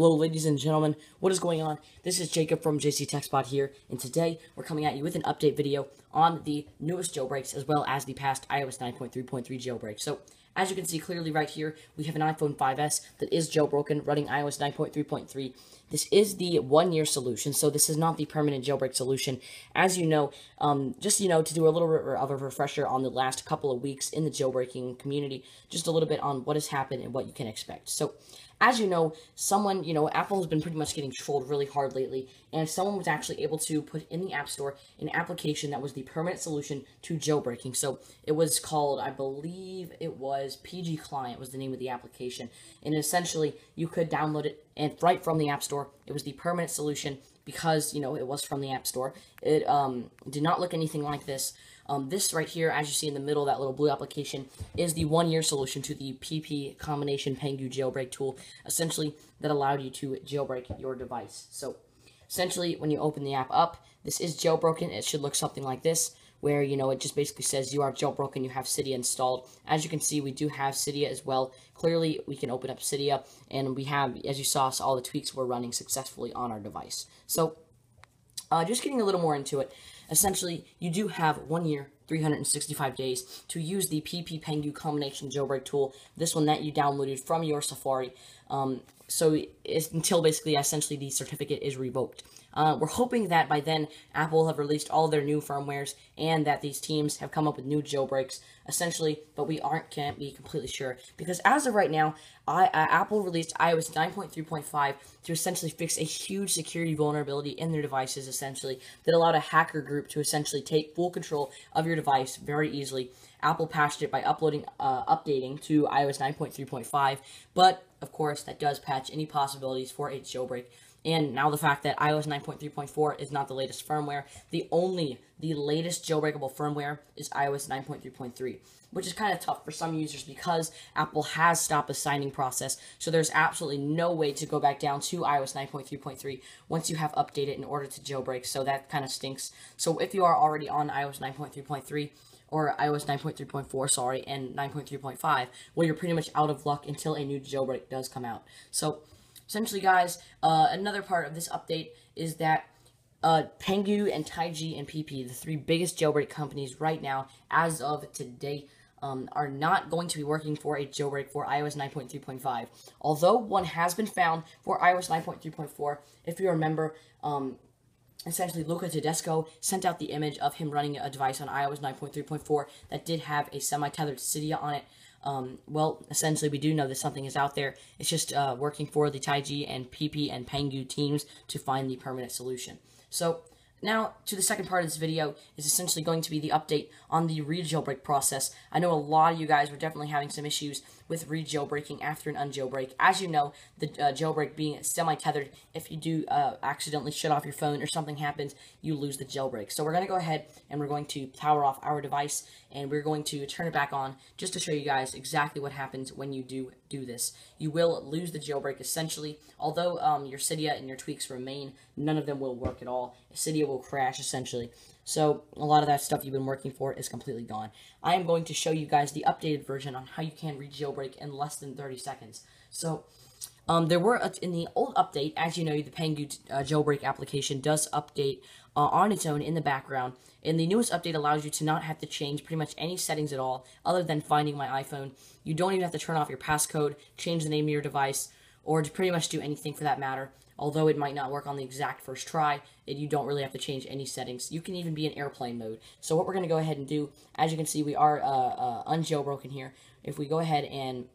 Hello, ladies and gentlemen. What is going on? This is Jacob from JC TechSpot here, and today we're coming at you with an update video on the newest jailbreaks as well as the past iOS 9.3.3 jailbreak. So, as you can see clearly right here, we have an iPhone 5S that is jailbroken running iOS 9.3.3. This is the one-year solution, so this is not the permanent jailbreak solution. As you know, um, just you know, to do a little bit of a refresher on the last couple of weeks in the jailbreaking community, just a little bit on what has happened and what you can expect. So, as you know, someone, you know, Apple has been pretty much getting trolled really hard lately, and someone was actually able to put in the App Store an application that was the permanent solution to jailbreaking. So it was called, I believe it was PG Client was the name of the application, and essentially you could download it and right from the App Store. It was the permanent solution because you know it was from the App Store. It um, did not look anything like this. Um, this right here, as you see in the middle, that little blue application, is the one-year solution to the PP combination Pangu jailbreak tool, essentially that allowed you to jailbreak your device. So, essentially, when you open the app up, this is jailbroken. It should look something like this, where, you know, it just basically says you are jailbroken, you have Cydia installed. As you can see, we do have Cydia as well. Clearly, we can open up Cydia, and we have, as you saw, all the tweaks were running successfully on our device. So, uh, just getting a little more into it, essentially, you do have one year, 365 days to use the PP Pangu combination jailbreak tool, this one that you downloaded from your Safari. Um, so until basically essentially the certificate is revoked. Uh, we're hoping that by then Apple will have released all their new firmwares and that these teams have come up with new jailbreaks, essentially, but we aren't can't be completely sure because as of right now, I, uh, Apple released iOS 9.3.5 to essentially fix a huge security vulnerability in their devices, essentially that allowed a hacker group to essentially take full control of your device very easily. Apple patched it by uploading, uh, updating to iOS 9.3.5, but of course that does patch any possibilities for a jailbreak. And now the fact that iOS 9.3.4 is not the latest firmware, the only, the latest jailbreakable firmware is iOS 9.3.3, which is kind of tough for some users because Apple has stopped the signing process. So there's absolutely no way to go back down to iOS 9.3.3 once you have updated in order to jailbreak. So that kind of stinks. So if you are already on iOS 9.3.3, or iOS 9.3.4, sorry, and 9.3.5, well, you're pretty much out of luck until a new jailbreak does come out. So, essentially, guys, uh, another part of this update is that uh, Pangu and TaiG and PP, the three biggest jailbreak companies right now, as of today, um, are not going to be working for a jailbreak for iOS 9.3.5. Although one has been found for iOS 9.3.4, if you remember, um, essentially Luca Todesco sent out the image of him running a device on iOS 9.3.4 that did have a semi-tethered Cydia on it. Um, well, essentially, we do know that something is out there. It's just uh, working for the TaiG and PP and Pangu teams to find the permanent solution. So, now, to the second part of this video is essentially going to be the update on the re-jailbreak process. I know a lot of you guys were definitely having some issues with re-jailbreaking after an unjailbreak. As you know, the uh, jailbreak being semi-tethered, if you do uh, accidentally shut off your phone or something happens, you lose the jailbreak. So we're going to go ahead and we're going to power off our device and we're going to turn it back on just to show you guys exactly what happens when you do do this. You will lose the jailbreak essentially. Although um, your Cydia and your tweaks remain, none of them will work at all. Cydia will crash essentially. So a lot of that stuff you've been working for is completely gone. I am going to show you guys the updated version on how you can re-jailbreak in less than 30 seconds. So um, there were, uh, in the old update, as you know, the Pangu uh, jailbreak application does update uh, on its own in the background. And the newest update allows you to not have to change pretty much any settings at all, other than finding my iPhone. You don't even have to turn off your passcode, change the name of your device, or to pretty much do anything for that matter. Although it might not work on the exact first try, it, you don't really have to change any settings. You can even be in airplane mode. So what we're going to go ahead and do, as you can see, we are uh, uh, unjailbroken here. If we go ahead and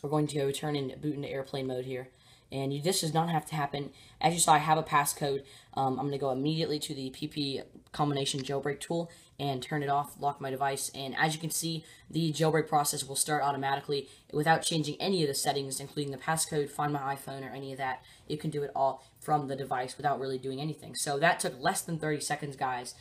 we're going to go turn in boot into airplane mode here. And you, this does not have to happen. As you saw, I have a passcode. Um, I'm going to go immediately to the PP combination jailbreak tool and turn it off, lock my device. And as you can see, the jailbreak process will start automatically without changing any of the settings, including the passcode, find my iPhone, or any of that. You can do it all from the device without really doing anything. So that took less than 30 seconds, guys.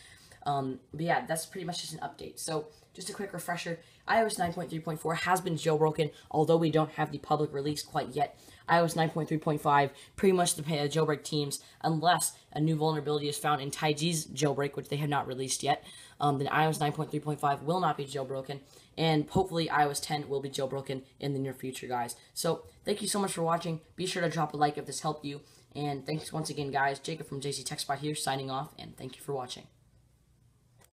Um, but yeah, that's pretty much just an update. So just a quick refresher, iOS 9.3.4 has been jailbroken, although we don't have the public release quite yet. iOS 9.3.5, pretty much the uh, jailbreak teams, unless a new vulnerability is found in TaiG's jailbreak, which they have not released yet, um, then iOS 9.3.5 will not be jailbroken, and hopefully iOS 10 will be jailbroken in the near future, guys. So thank you so much for watching. Be sure to drop a like if this helped you, and thanks once again, guys. Jacob from JC TechSpot here, signing off, and thank you for watching.